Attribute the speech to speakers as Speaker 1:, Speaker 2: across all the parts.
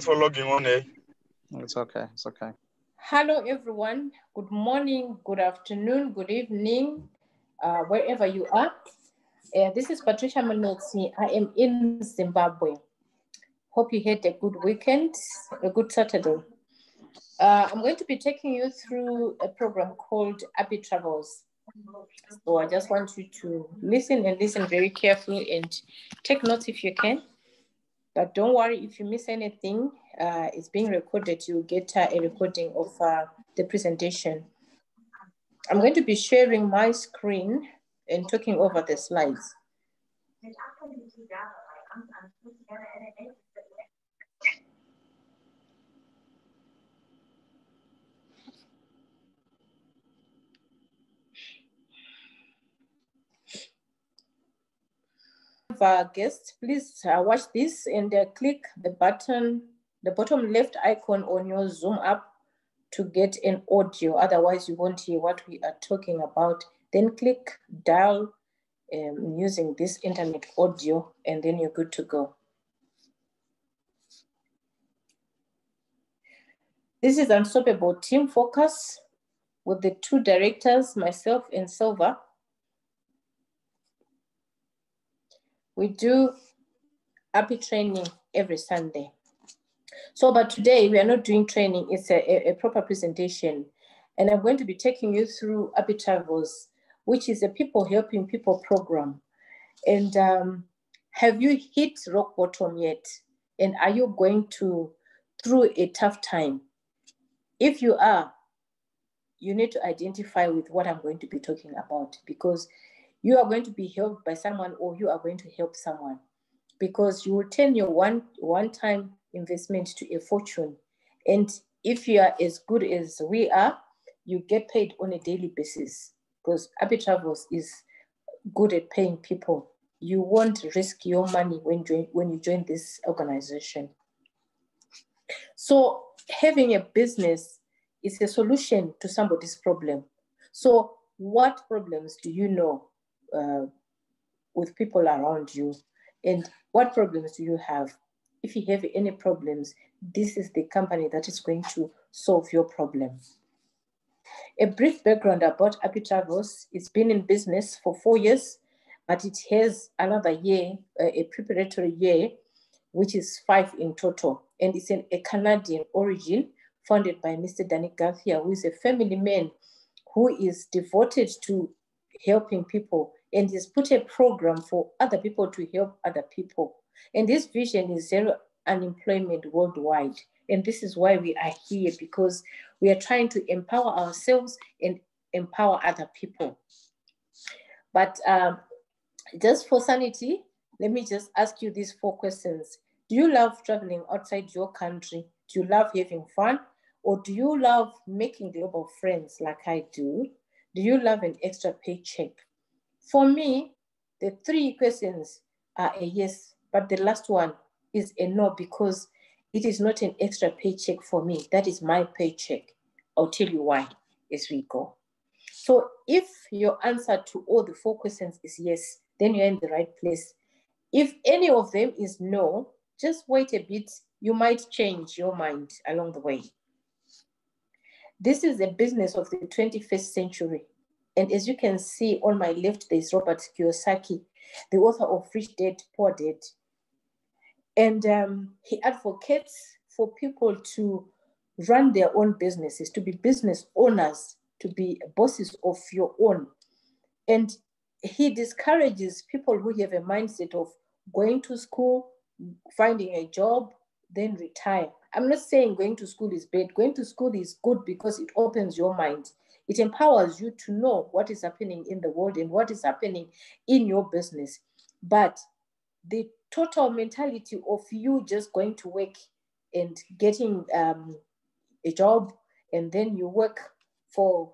Speaker 1: for logging on. Eh?
Speaker 2: It's okay. It's okay.
Speaker 3: Hello, everyone. Good morning, good afternoon, good evening, uh, wherever you are. Uh, this is Patricia Manotsi. I am in Zimbabwe. Hope you had a good weekend, a good Saturday. Uh, I'm going to be taking you through a program called APPI Travels. So I just want you to listen and listen very carefully and take notes if you can. But don't worry if you miss anything, uh, it's being recorded. You'll get uh, a recording of uh, the presentation. I'm going to be sharing my screen and talking over the slides. Our guests, please uh, watch this and uh, click the button, the bottom left icon on your Zoom app to get an audio. Otherwise, you won't hear what we are talking about. Then click dial um, using this internet audio, and then you're good to go. This is Unstoppable Team Focus with the two directors, myself and Silver. We do happy training every Sunday. So, but today we are not doing training, it's a, a, proper presentation. And I'm going to be taking you through APPI Travels, which is a people helping people program. And um, have you hit rock bottom yet? And are you going to through a tough time? If you are, you need to identify with what I'm going to be talking about because you are going to be helped by someone or you are going to help someone. Because you will turn your one one time investment to a fortune. And if you are as good as we are you get paid on a daily basis. Because APPI Travels is good at paying people. You won't risk your money when, join, when you join this organization. So having a business is a solution to somebody's problem. So what problems do you know uh, with people around you and what problems do you have if you have any problems this is the company that is going to solve your problem a brief background about APPI Travels. It's been in business for four years, but it has another year, uh, a preparatory year, which is five in total. And it's an, a Canadian origin founded by Mr. Danny Garcia, who is a family man who is devoted to helping people and he's put a program for other people to help other people. And this vision is zero unemployment worldwide. And this is why we are here because we are trying to empower ourselves and empower other people. But um, just for sanity, let me just ask you these four questions. Do you love traveling outside your country? Do you love having fun? Or do you love making global friends like I do? Do you love an extra paycheck? For me, the three questions are a yes, but the last one is a no because it is not an extra paycheck for me. That is my paycheck. I'll tell you why as we go. So if your answer to all the four questions is yes, then you're in the right place. If any of them is no, just wait a bit. You might change your mind along the way. This is the business of the 21st century. And as you can see on my left, there's Robert Kiyosaki, the author of Rich Dad, Poor Dad. And um, he advocates for people to run their own businesses, to be business owners, to be bosses of your own. And he discourages people who have a mindset of going to school, finding a job, then retire. I'm not saying going to school is bad. Going to school is good because it opens your mind. It empowers you to know what is happening in the world and what is happening in your business. But the total mentality of you just going to work and getting um, a job and then you work for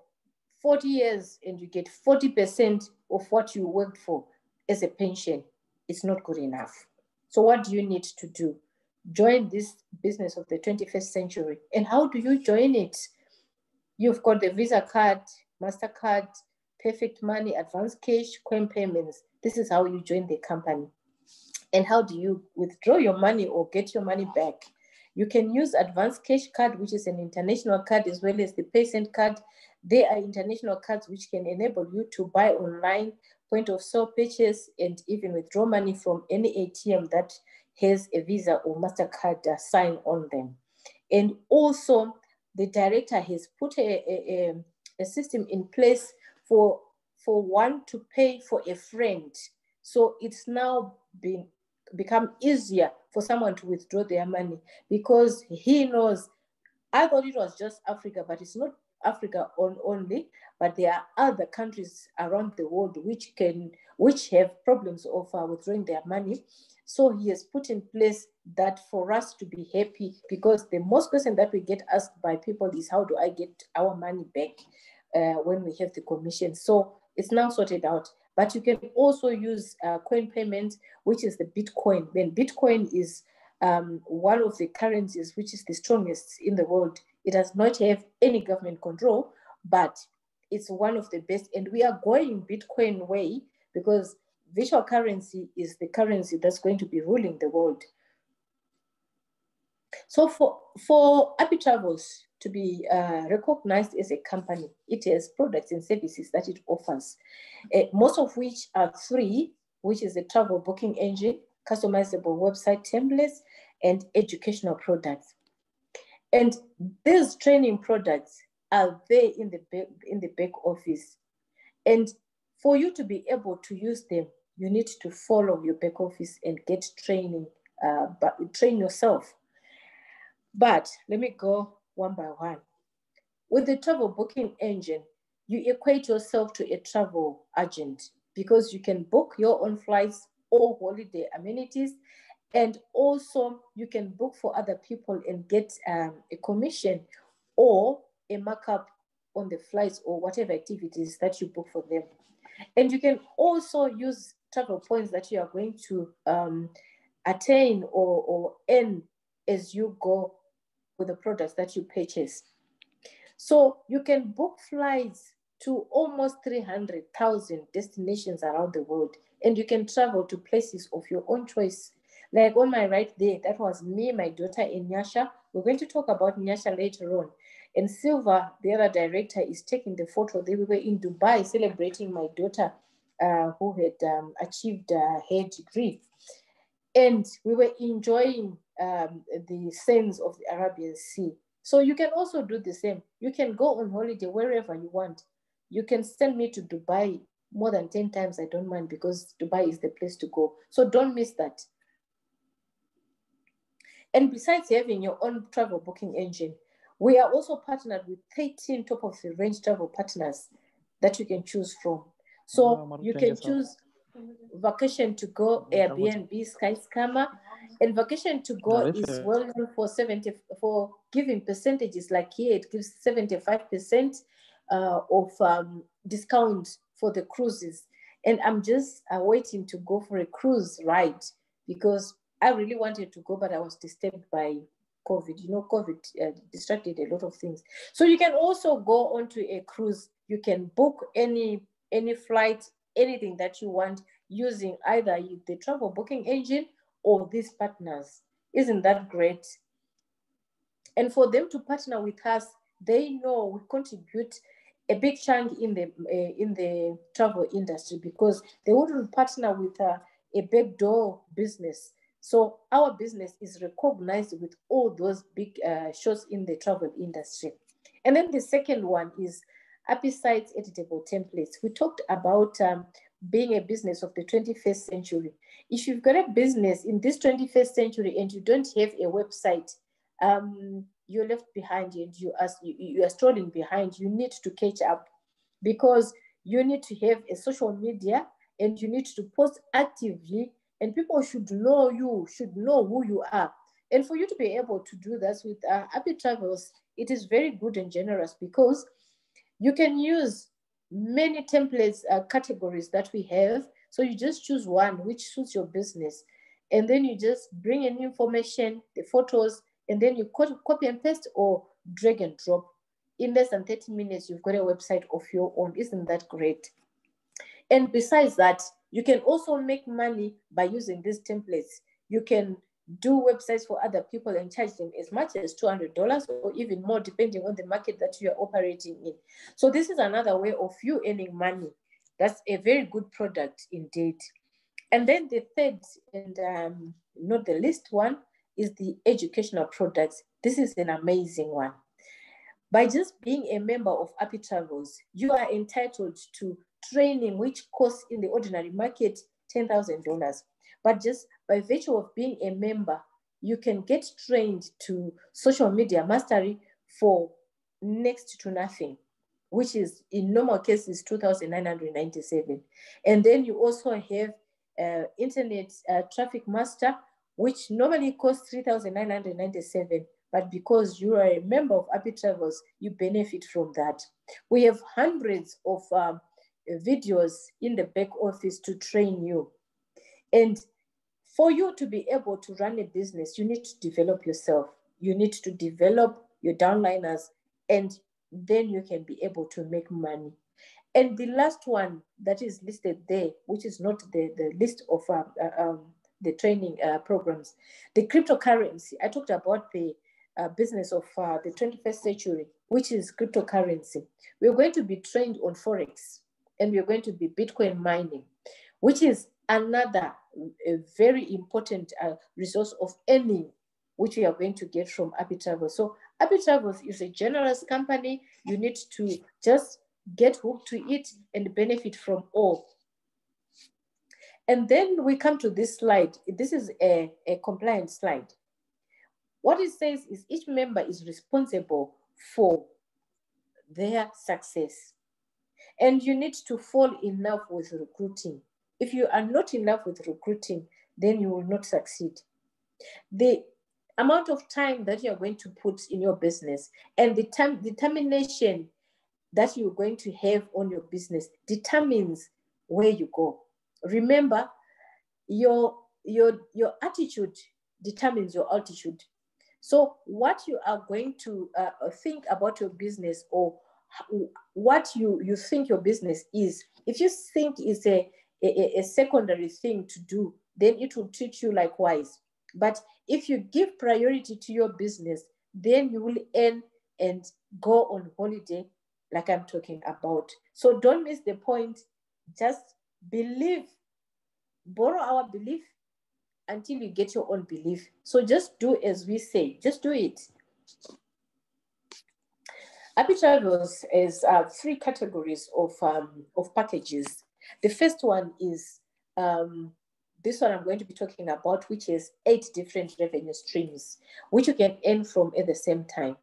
Speaker 3: 40 years and you get 40% of what you worked for as a pension is not good enough. So what do you need to do? Join this business of the 21st century. And how do you join it? You've got the Visa card, MasterCard, Perfect Money, Advance Cash, Coin Payments. This is how you join the company. And how do you withdraw your money or get your money back? You can use advanced cash card, which is an international card, as well as the patient card. They are international cards which can enable you to buy online, point of sale purchase, and even withdraw money from any ATM that has a Visa or MasterCard sign on them. And also, the director has put a, a, a system in place for, for one to pay for a friend. So it's now been become easier for someone to withdraw their money because he knows I thought it was just Africa, but it's not Africa on, only, but there are other countries around the world which can which have problems of uh, withdrawing their money. So he has put in place that for us to be happy, because the most question that we get asked by people is how do I get our money back uh, when we have the commission? So it's now sorted out. But you can also use uh, coin payment, which is the Bitcoin. Then Bitcoin is um, one of the currencies which is the strongest in the world. It does not have any government control, but it's one of the best. And we are going Bitcoin way because virtual currency is the currency that's going to be ruling the world. So for, for APPI Travels to be uh, recognized as a company, it has products and services that it offers, uh, most of which are free, which is a travel booking engine, customizable website templates, and educational products. And these training products are there in the back, in the back office. And for you to be able to use them, you need to follow your back office and get training, uh, but train yourself. But let me go one by one. With the travel booking engine, you equate yourself to a travel agent because you can book your own flights or holiday amenities. And also you can book for other people and get um, a commission or a markup on the flights or whatever activities that you book for them. And you can also use travel points that you are going to um, attain or, or earn as you go with the products that you purchase. So you can book flights to almost 300,000 destinations around the world, and you can travel to places of your own choice. Like on my right there, that was me, my daughter, in Nyasha. We're going to talk about Nyasha later on. And Silver, the other director, is taking the photo. They were in Dubai celebrating my daughter uh, who had um, achieved uh, her degree. And we were enjoying um, the sands of the Arabian Sea. So you can also do the same. You can go on holiday wherever you want. You can send me to Dubai more than 10 times. I don't mind because Dubai is the place to go. So don't miss that. And besides having your own travel booking engine, we are also partnered with 13 top of the range travel partners that you can choose from. So you can choose vacation to go, Airbnb, Skyscanner, and vacation to go is well known for 70 for giving percentages like here it gives 75% uh, of um, discount for the cruises. And i'm just uh, waiting to go for a cruise ride because i really wanted to go but i was disturbed by covid. You know covid uh, distracted a lot of things. So you can also go onto a cruise. You can book any any flight anything that you want using either the travel booking engine or these partners. Isn't that great? And for them to partner with us, they know we contribute a big chunk in the uh, in the travel industry because they wouldn't partner with a, a backdoor business. So our business is recognized with all those big uh, shows in the travel industry. And then the second one is APPI Sites Editable Templates. We talked about um, being a business of the 21st century. If you've got a business in this 21st century and you don't have a website, um, you're left behind and you are, you, are strolling behind. You need to catch up because you need to have a social media and you need to post actively and people should know you, should know who you are. And for you to be able to do that with uh, APPI Travels, it is very good and generous because you can use many templates uh, categories that we have. So you just choose one which suits your business. And then you just bring in information, the photos, and then you copy and paste or drag and drop. In less than 30 minutes, you've got a website of your own. Isn't that great? And besides that, you can also make money by using these templates. You can do websites for other people and charge them as much as $200 or even more, depending on the market that you are operating in. So this is another way of you earning money. That's a very good product indeed. And then the third and um, not the least one is the educational products. This is an amazing one. By just being a member of APPI Travels, you are entitled to training which costs in the ordinary market $10,000. But just by virtue of being a member, you can get trained to social media mastery for next to nothing, which is in normal cases 2,997. And then you also have uh, internet uh, traffic master, which normally costs 3,997. But because you are a member of APPI Travels, you benefit from that. We have hundreds of um, videos in the back office to train you. And for you to be able to run a business, you need to develop yourself. You need to develop your downliners, and then you can be able to make money. And the last one that is listed there, which is not the, the list of uh, uh, um, the training uh, programs, the cryptocurrency. I talked about the uh, business of uh, the 21st century, which is cryptocurrency. We're going to be trained on Forex and we're going to be Bitcoin mining, which is another a very important uh, resource of any which we are going to get from APPI Travels. So APPI Travels is a generous company. You need to just get hooked to it and benefit from all. And then we come to this slide. This is a, a compliance slide. What it says is each member is responsible for their success. And you need to fall in love with recruiting. If you are not in love with recruiting, then you will not succeed. The amount of time that you're going to put in your business and the time determination that you're going to have on your business determines where you go. Remember, your your your attitude determines your altitude. So what you are going to uh, think about your business or what you, you think your business is. If you think it's a, a, a secondary thing to do, then it will treat you likewise. But if you give priority to your business, then you will earn and go on holiday like I'm talking about. So don't miss the point. Just believe, borrow our belief until you get your own belief. So just do as we say, just do it. APPI Travels is uh, three categories of, um, of packages. The first one is um, this one I'm going to be talking about, which is eight different revenue streams, which you can earn from at the same time.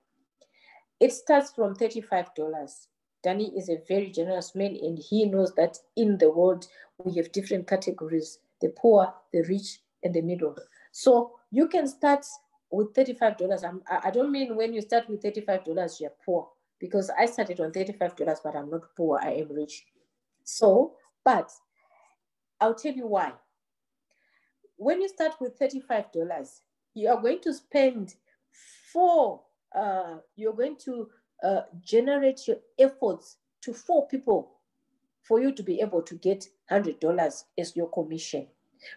Speaker 3: It starts from $35. Danny is a very generous man and he knows that in the world we have different categories, the poor, the rich, and the middle. So you can start with $35. I'm, I don't mean when you start with $35, you're poor because I started on $35, but I'm not poor, I am rich. So, but I'll tell you why. When you start with $35, you are going to spend four, uh, you're going to uh, generate your efforts to four people for you to be able to get $100 as your commission.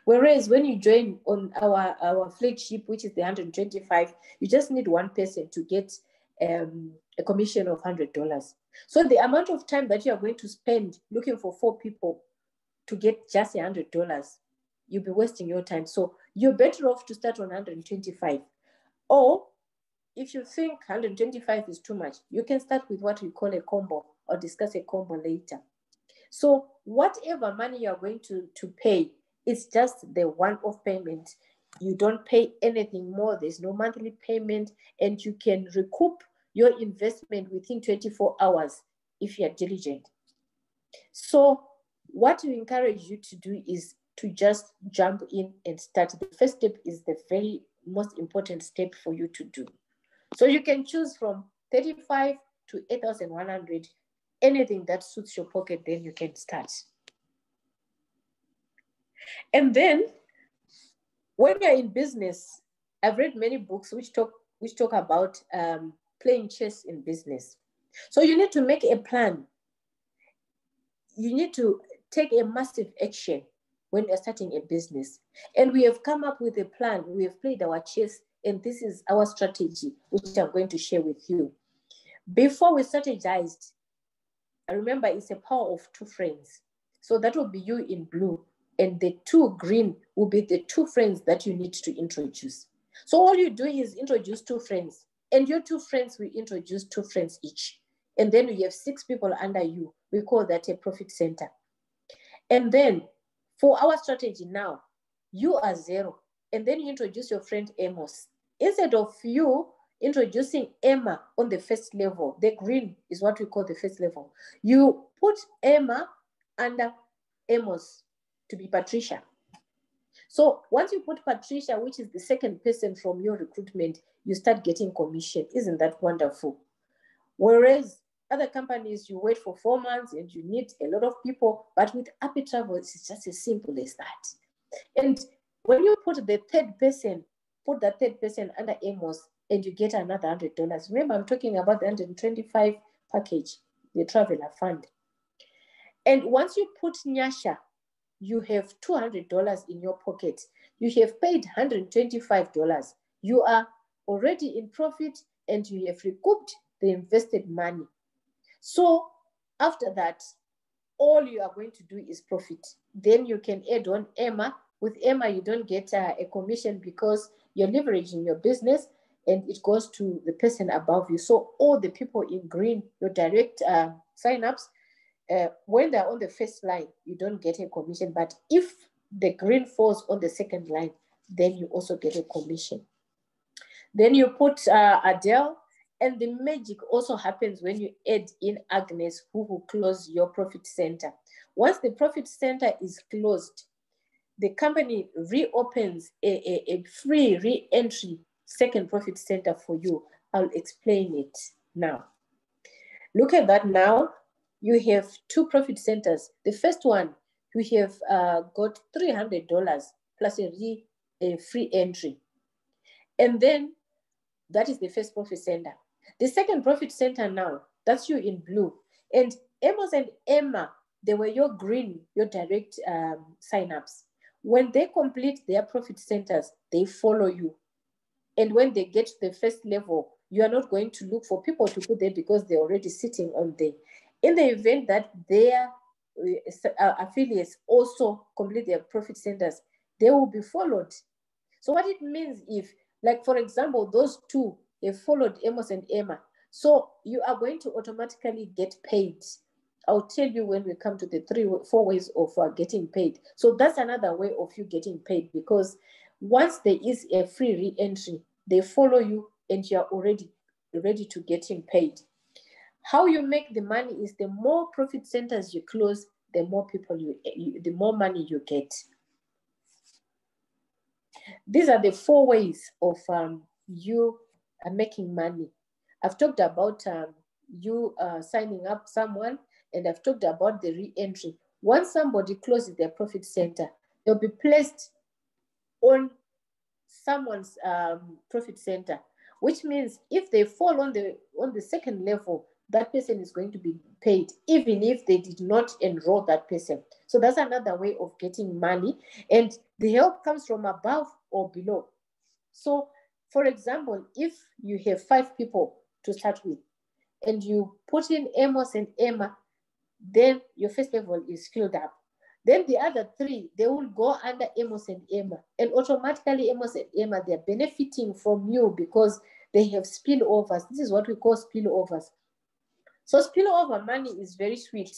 Speaker 3: Whereas when you join on our, our flagship, which is the 125, you just need one person to get um, a commission of $100. So the amount of time that you are going to spend looking for four people to get just a $100, you'll be wasting your time. So you're better off to start on 125. Or if you think 125 is too much, you can start with what we call a combo or discuss a combo later. So whatever money you're going to, to pay, it's just the one-off payment. You don't pay anything more. There's no monthly payment and you can recoup your investment within 24 hours if you are diligent. So what we encourage you to do is to just jump in and start. The first step is the very most important step for you to do. So you can choose from 35 to 8,100, anything that suits your pocket, then you can start. And then when you're in business, I've read many books which talk which talk about um, playing chess in business. So you need to make a plan. You need to take a massive action when you're starting a business. And we have come up with a plan. We have played our chess, and this is our strategy, which I'm going to share with you. Before we strategized, I remember it's a power of two friends. So that will be you in blue, and the two green will be the two friends that you need to introduce. So all you do is introduce two friends, and your two friends will introduce two friends each. And then you have six people under you. We call that a profit center. And then for our strategy now, you are zero. And then you introduce your friend Amos. Instead of you introducing Emma on the first level, the green is what we call the first level. You put Emma under Amos to be Patricia. So once you put Patricia, which is the second person from your recruitment, you start getting commission. Isn't that wonderful? Whereas other companies, you wait for four months and you need a lot of people. But with APPI Travel, it's just as simple as that. And when you put the third person, put that third person under Amos and you get another $100. Remember, I'm talking about the 125 package, the traveler fund. And once you put Nyasha, you have $200 in your pocket. You have paid $125. You are already in profit and you have recouped the invested money. So after that, all you are going to do is profit. Then you can add on Emma. With Emma, you don't get uh, a commission because you're leveraging your business and it goes to the person above you. So all the people in green, your direct uh, signups, uh, when they're on the first line, you don't get a commission. But if the green falls on the second line, then you also get a commission. Then you put uh, Adele and the magic also happens when you add in Agnes, who will close your profit center. Once the profit center is closed, the company reopens a, a, a free re-entry second profit center for you. I'll explain it now. Look at that now. You have two profit centers. The first one, you have uh, got $300 plus a, re, a free entry. And then that is the first profit center. The second profit center now, that's you in blue. And Amos and Emma, they were your green, your direct um, signups. When they complete their profit centers, they follow you. And when they get to the first level, you are not going to look for people to put there because they're already sitting on there. In the event that their uh, affiliates also complete their profit centers, they will be followed. So what it means if, like for example, those two they followed Amos and Emma. So you are going to automatically get paid. I'll tell you when we come to the three, four ways of uh, getting paid. So that's another way of you getting paid because once there is a free re-entry, they follow you and you're already ready to getting paid. How you make the money is the more profit centers you close, the more people you, you the more money you get. These are the four ways of um, you are making money. I've talked about um, you uh, signing up someone, and I've talked about the re-entry. Once somebody closes their profit center, they'll be placed on someone's um, profit center, which means if they fall on the on the second level, that person is going to be paid, even if they did not enroll that person. So that's another way of getting money, and the help comes from above or below. So for example, if you have five people to start with, and you put in Amos and Emma, then your first level is filled up. Then the other three, they will go under Amos and Emma. And automatically Amos and Emma, they're benefiting from you because they have spillovers. This is what we call spillovers. So spillover money is very sweet.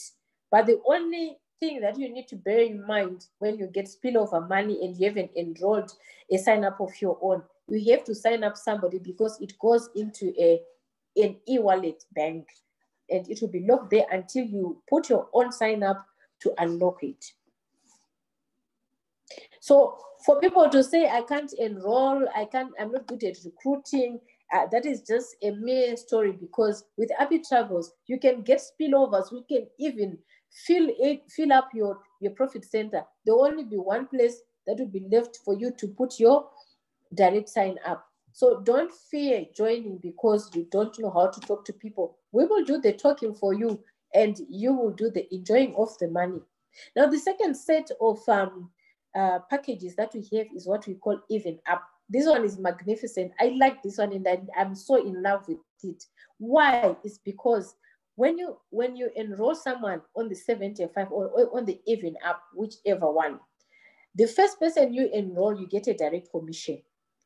Speaker 3: But the only thing that you need to bear in mind when you get spillover money and you haven't enrolled a sign up of your own you have to sign up somebody because it goes into a an e-wallet bank and it will be locked there until you put your own sign up to unlock it. So for people to say, I can't enroll, I can't, I'm not good at recruiting, uh, that is just a mere story because with APPI Travels, you can get spillovers. We can even fill it, fill up your, your profit center. There will only be one place that will be left for you to put your direct sign up. So don't fear joining because you don't know how to talk to people. We will do the talking for you and you will do the enjoying of the money. Now, the second set of um, uh, packages that we have is what we call even up. This one is magnificent. I like this one and I'm so in love with it. Why? It's because when you when you enroll someone on the 75 or, or on the even up, whichever one, the first person you enroll, you get a direct commission.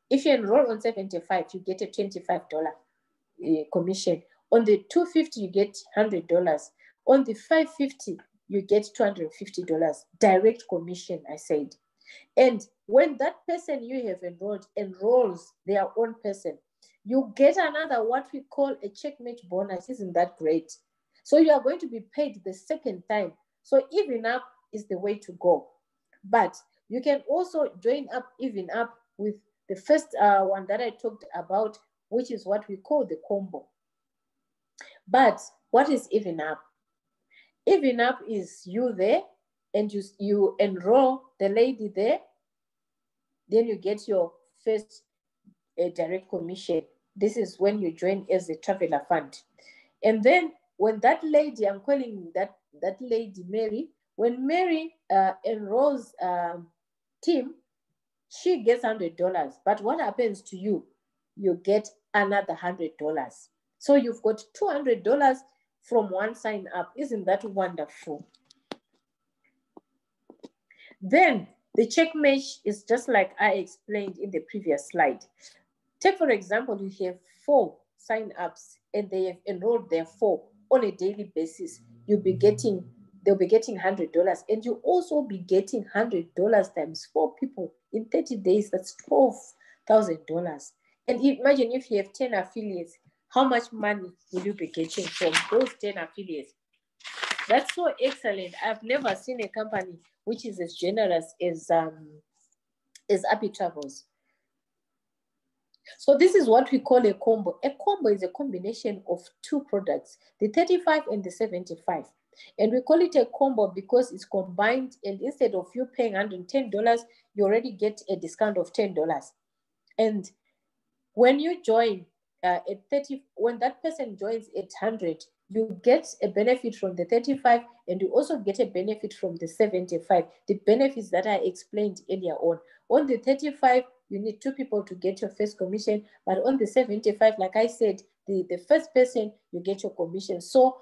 Speaker 3: If you enroll on 75, you get a $25 uh, commission. On the 250, you get $100. On the 550, you get $250 direct commission, I said. And when that person you have enrolled enrolls their own person, you get another what we call a checkmate bonus. Isn't that great? So you are going to be paid the second time. So even up is the way to go. But you can also join up even up with the first uh, one that I talked about, which is what we call the combo. But what is even up? Even up is you there and you, you enroll the lady there, then you get your first uh, direct commission. This is when you join as a traveler fund. And then when that lady, I'm calling that, that lady Mary, when Mary uh, enrolls um, Tim, she gets $100. But what happens to you? You get another $100. So you've got $200 from one sign up. Isn't that wonderful? Then the check mesh is just like I explained in the previous slide. Take, for example, you have four sign ups and they have enrolled their four on a daily basis. You'll be getting, they'll be getting $100 and you also be getting $100 times four people in 30 days. That's $12,000. And imagine if you have 10 affiliates, how much money will you be getting from those 10 affiliates? That's so excellent. I've never seen a company which is as generous as um, as APPI Travels. So this is what we call a combo. A combo is a combination of two products, the 35 and the 75. And we call it a combo because it's combined and instead of you paying $110, you already get a discount of $10. And when you join uh, at 30, when that person joins at 100, you get a benefit from the 35 and you also get a benefit from the 75 the benefits that i explained earlier on. On the 35 you need two people to get your first commission but on the 75 like i said the, the first person you get your commission. So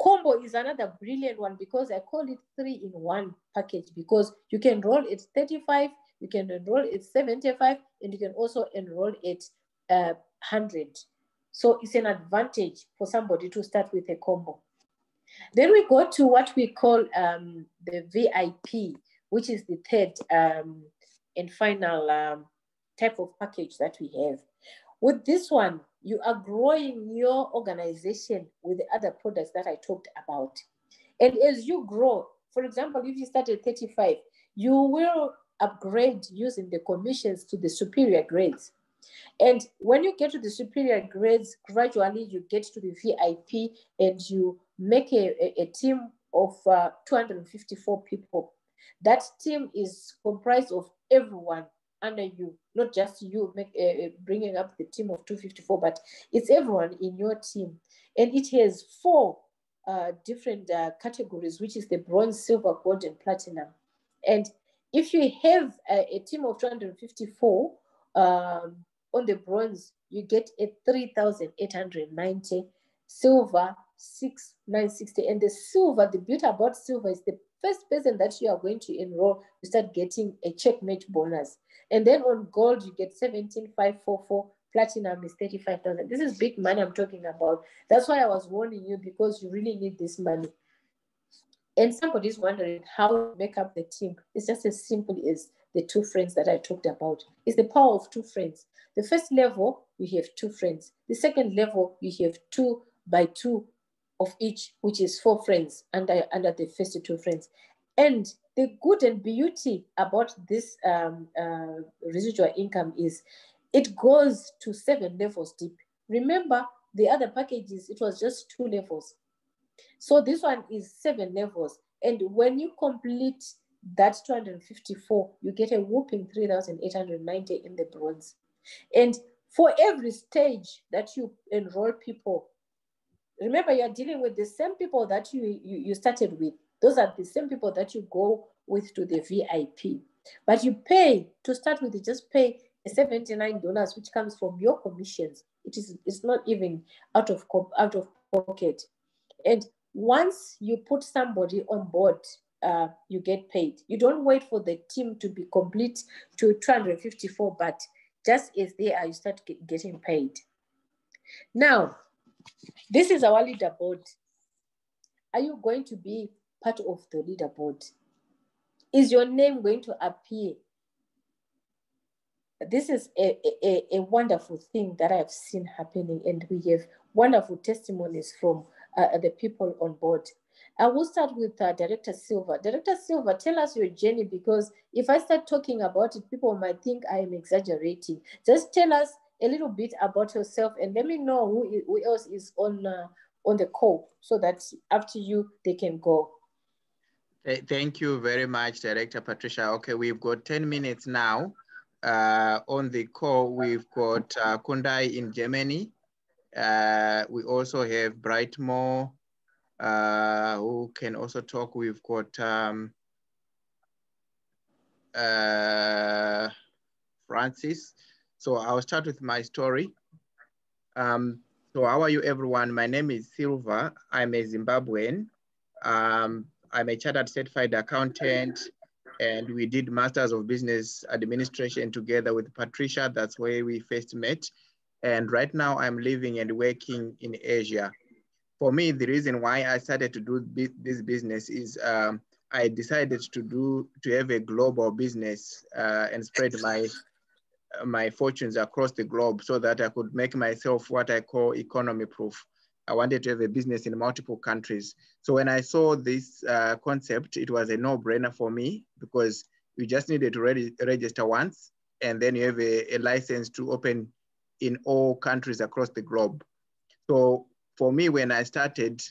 Speaker 3: combo is another brilliant one because i call it three in one package because you can enroll at 35 you can enroll at 75 and you can also enroll at uh, 100 so it's an advantage for somebody to start with a combo. Then we go to what we call um, the VIP, which is the third um, and final um, type of package that we have. With this one, you are growing your organization with the other products that I talked about. And as you grow, for example, if you start at 35, you will upgrade using the commissions to the superior grades. And when you get to the superior grades, gradually you get to the VIP and you make a, a, team of uh, 254 people. That team is comprised of everyone under you, not just you make, uh, uh bringing up the team of 254, but it's everyone in your team. And it has four uh, different uh, categories, which is the bronze, silver, gold, and platinum. And if you have a, a team of 254, um, on the bronze, you get a 3,890, silver 6,960. And the silver, the beauty about silver is the first person that you are going to enroll, you start getting a checkmate bonus. And then on gold, you get 17,544. Platinum is 35,000. This is big money I'm talking about. That's why I was warning you because you really need this money. And somebody's wondering how to make up the team. It's just as simple as the two friends that I talked about. Is the power of two friends. The first level, you have two friends. The second level, you have two by two of each, which is four friends under, under the first two friends. And the good and beauty about this um, uh, residual income is it goes to seven levels deep. Remember, the other packages, it was just two levels. So this one is seven levels. And when you complete that 254, you get a whooping 3,890 in the bronze. And for every stage that you enroll people, remember you're dealing with the same people that you, you, you started with. Those are the same people that you go with to the VIP. But you pay to start with, you just pay $79, which comes from your commissions. It is it's not even out of out of pocket. And once you put somebody on board, uh, you get paid. You don't wait for the team to be complete to 254, but just as they are, you start get, getting paid. Now, this is our leaderboard. Are you going to be part of the leaderboard? Is your name going to appear? This is a, a, a wonderful thing that I've seen happening, and we have wonderful testimonies from uh, the people on board. I will start with uh, Director Silver. Director Silver, tell us your journey because if I start talking about it, people might think I am exaggerating. Just tell us a little bit about yourself and let me know who, who else is on uh, on the call so that after you they can go.
Speaker 1: Thank you very much, Director Patricia. Okay, we've got 10 minutes now. Uh, on the call, we've got uh, Kundai in Germany. Uh, we also have Brightmore uh, who can also talk. We've got um, uh, Francis. So I'll start with my story. Um, so how are you everyone? My name is Silver. I'm a Zimbabwean. Um, I'm a chartered certified accountant and we did Masters of Business Administration together with Patricia. That's where we first met. And right now I'm living and working in Asia for me, the reason why I started to do this business is um, I decided to do to have a global business uh, and spread my my fortunes across the globe so that I could make myself what I call economy proof. I wanted to have a business in multiple countries. So when I saw this uh, concept, it was a no-brainer for me because you just needed to re register once and then you have a, a license to open in all countries across the globe. So for me, when I started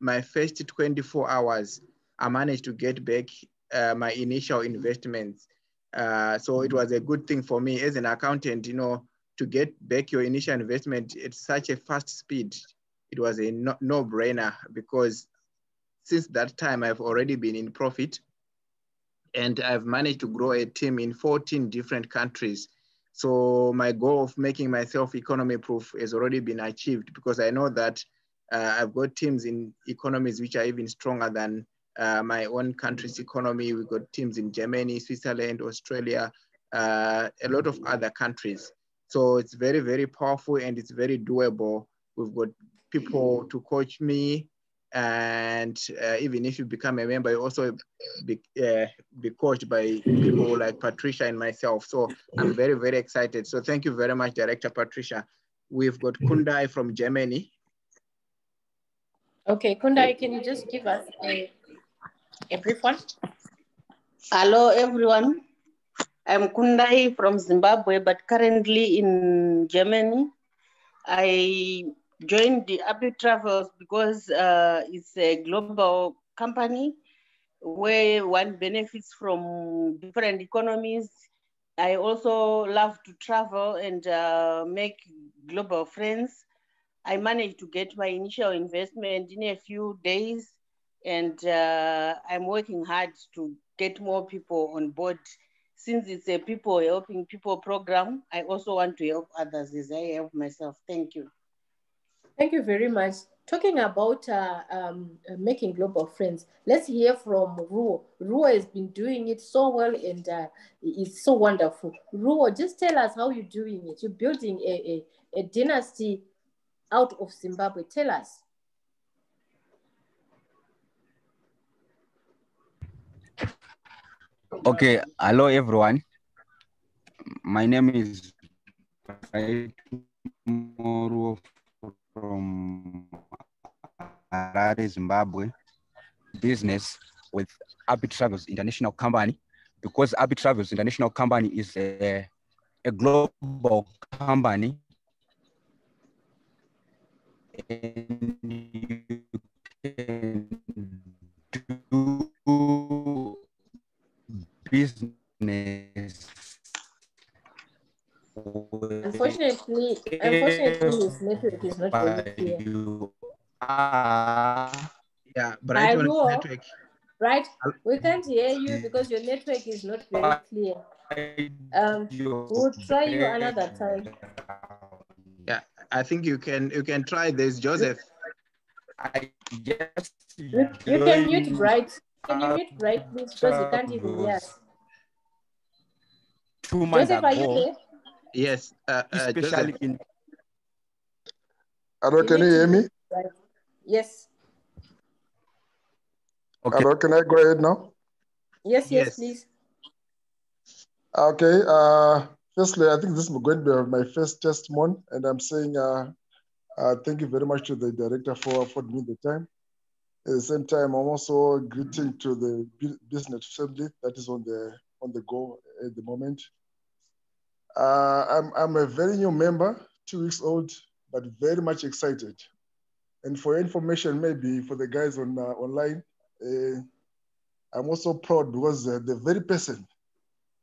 Speaker 1: my first 24 hours, I managed to get back uh, my initial investments. Uh, so it was a good thing for me as an accountant, you know, to get back your initial investment at such a fast speed. It was a no-brainer no because since that time, I've already been in profit and I've managed to grow a team in 14 different countries. So my goal of making myself economy proof has already been achieved because I know that uh, I've got teams in economies which are even stronger than uh, my own country's economy. We've got teams in Germany, Switzerland, Australia, uh, a lot of other countries. So it's very, very powerful and it's very doable. We've got people to coach me and uh, even if you become a member, you also be, uh, be coached by people like Patricia and myself. So I'm very, very excited. So thank you very much, Director Patricia. We've got Kundai from Germany.
Speaker 3: Okay, Kundai, can you just give us a, a brief one?
Speaker 4: Hello, everyone. I'm Kundai from Zimbabwe, but currently in Germany. I joined the APPI Travels because uh, it's a global company where one benefits from different economies. I also love to travel and uh, make global friends. I managed to get my initial investment in a few days, and uh, I'm working hard to get more people on board. Since it's a people helping people program, I also want to help others as I help myself. Thank you.
Speaker 3: Thank you very much. Talking about uh, um, uh, making global friends, let's hear from Ruo. Ruo has been doing it so well and uh, it's so wonderful. Ruo, just tell us how you're doing it. You're building a, a, a dynasty out of Zimbabwe. Tell us.
Speaker 5: Okay, hello everyone. My name is Moruo from Harare, Zimbabwe, business with APPI Travels International Company, because APPI Travels International Company is a, a global company. And do business
Speaker 3: Unfortunately, unfortunately, his network is not very clear.
Speaker 1: yeah, but I network.
Speaker 3: Right? We can't hear you because your network is not very clear. Um, we'll try you another time.
Speaker 1: Yeah, I think you can you can try this, Joseph.
Speaker 5: I just
Speaker 3: You, you can mute
Speaker 5: joined
Speaker 3: Bright. Can you mute Bright, please? Because you can't even hear us.
Speaker 5: two months
Speaker 3: Joseph, are you there?
Speaker 1: Yes, uh, uh,
Speaker 5: especially
Speaker 1: Joseph.
Speaker 5: in
Speaker 6: Hello, can you hear me?
Speaker 3: Yes.
Speaker 5: okay.
Speaker 6: Hello, can I go ahead now?
Speaker 3: Yes, yes,
Speaker 1: Yes.
Speaker 3: please.
Speaker 6: Okay. Uh, firstly, I think this is going to be my first testimony, and I'm saying uh, uh, thank you very much to the director for affording me the time. At the same time, I'm also greeting to the business family that is on the on the go at the moment. Uh, I'm I'm a very new member, two weeks old, but very much excited. And for information, maybe for the guys on uh, online, uh, I'm also proud because uh, the very person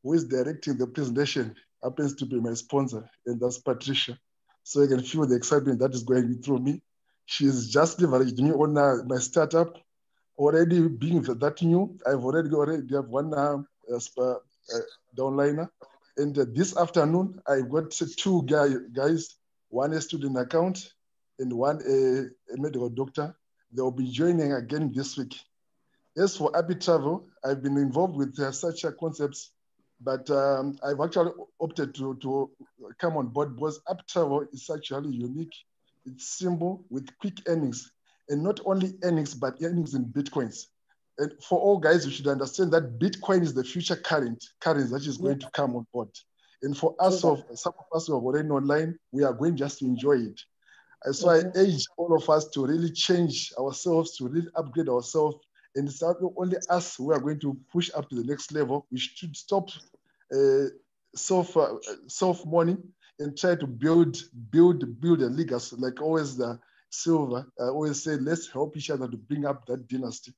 Speaker 6: who is directing the presentation happens to be my sponsor, and that's Patricia. So you can feel the excitement that is going through me. She's just leveraged me on uh, my startup. Already being that new, I've already already have one uh, uh, downliner. And uh, this afternoon, I got two guy, guys, one a student account and one a, a medical doctor. They will be joining again this week. As for APPI Travel, I've been involved with uh, such uh, concepts, but um, I've actually opted to, to come on board because APPI Travel is actually unique. It's simple with quick earnings, and not only earnings, but earnings in Bitcoins. And for all guys, you should understand that Bitcoin is the future current, currency that is going to come on board. And for us, of some of us who are already online, we are going just to enjoy it. And so I urge all of us to really change ourselves, to really upgrade ourselves. And it's not only us who are going to push up to the next level. We should stop uh, self uh, self money and try to build build build a legacy. Like always, the silver I always say, let's help each other to bring up that dynasty.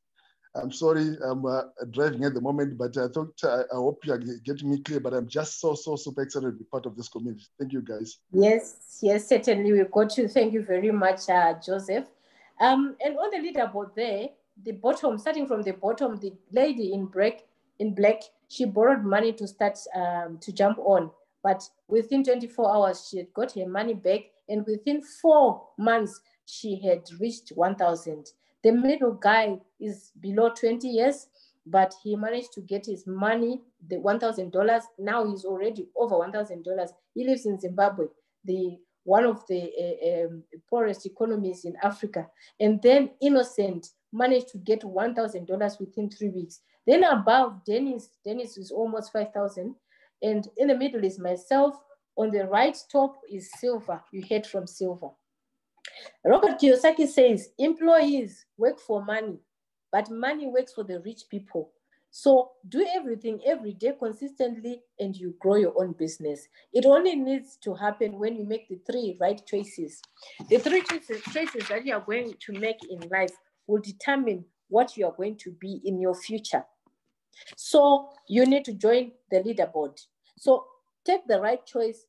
Speaker 6: I'm sorry, I'm uh, driving at the moment, but I thought uh, I hope you are getting me clear. But I'm just so so super excited to be part of this community. Thank you, guys.
Speaker 3: Yes, yes, certainly. We got you. Thank you very much, uh, Joseph. Um, and on the leaderboard there, the bottom, starting from the bottom, the lady in black, in black, she borrowed money to start um, to jump on, but within 24 hours, she had got her money back, and within four months, she had reached 1,000. The middle guy is below 20 years, but he managed to get his money, the $1,000. Now he's already over $1,000. He lives in Zimbabwe, the one of the uh, um, poorest economies in Africa. And then Innocent managed to get $1,000 within three weeks. Then above Dennis, Dennis is almost 5,000. And in the middle is myself. On the right top is Silver. You heard from Silver. Robert Kiyosaki says employees work for money, but money works for the rich people. So do everything every day consistently and you grow your own business. It only needs to happen when you make the three right choices. The three choices, choices that you are going to make in life will determine what you are going to be in your future. So you need to join the leaderboard. So take the right choice,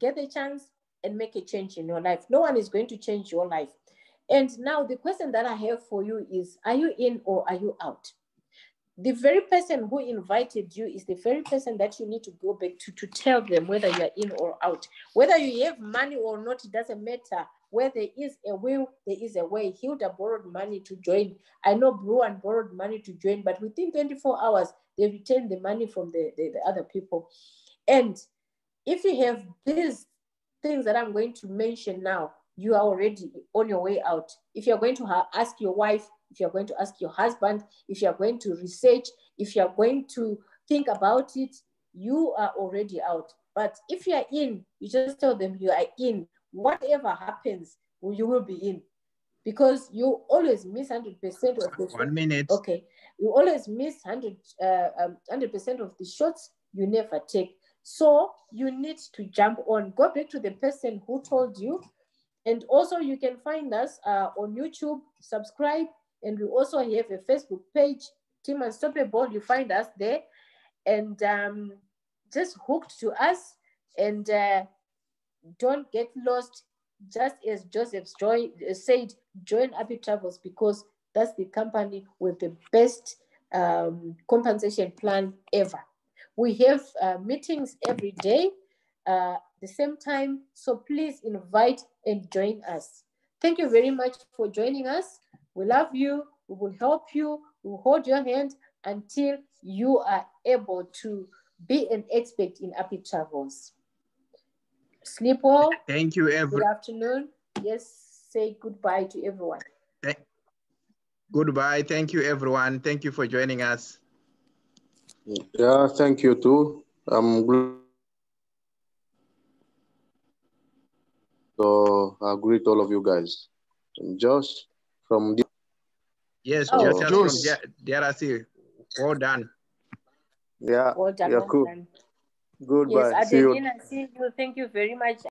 Speaker 3: get the chance, and make a change in your life. No one is going to change your life. And now the question that I have for you is Are you in or are you out? The very person who invited you is the very person that you need to go back to to tell them whether you're in or out. Whether you have money or not, it doesn't matter. Where there is a will, there is a way. Hilda borrowed money to join. I know Bruan borrowed money to join, but within 24 hours, they returned the money from the, the, the other people. And if you have these things that I'm going to mention now, you are already on your way out. If you're going to ask your wife, if you're going to ask your husband, if you're going to research, if you're going to think about it, you are already out. But if you're in, you just tell them you are in. Whatever happens, you will be in. Because you always miss 100% of the
Speaker 1: One minute.
Speaker 3: Okay. You always miss 100, uh, um, 100% of the shots you never take. So you need to jump on. Go back to the person who told you. And also you can find us uh, on YouTube, subscribe. And we also have a Facebook page, Team Unstoppable. You find us there. And um, just hooked to us. And uh, don't get lost. Just as Joseph joy, said, join APPI Travels because that's the company with the best um, compensation plan ever. We have uh, meetings every day, uh, the same time. So please invite and join us. Thank you very much for joining us. We love you. We will help you. We will hold your hand until you are able to be an expert in APPI travels. Sleep well.
Speaker 1: Thank you,
Speaker 3: Good afternoon. Yes, say goodbye to everyone.
Speaker 1: Goodbye. Thank you, everyone. Thank you for joining us.
Speaker 7: Yeah, thank you too. I'm glad. So I greet all of you guys. And Josh from the
Speaker 1: Yes,
Speaker 3: Oh,
Speaker 1: just from
Speaker 6: Jules.
Speaker 1: D- DRC. Well done.
Speaker 7: yeah,
Speaker 3: Well done.
Speaker 7: yeah,
Speaker 3: well
Speaker 7: cool.
Speaker 3: done.
Speaker 7: Goodbye.
Speaker 3: Yes,
Speaker 7: See you.
Speaker 3: Adelina, see you. Thank you very much.